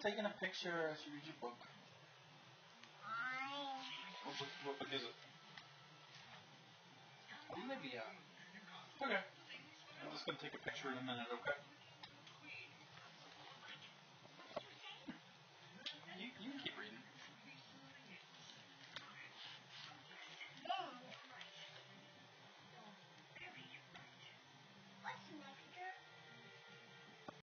taking a picture as you read your book. What book, what book is it? Olivia. Okay. I'm just gonna take a picture in a minute, okay?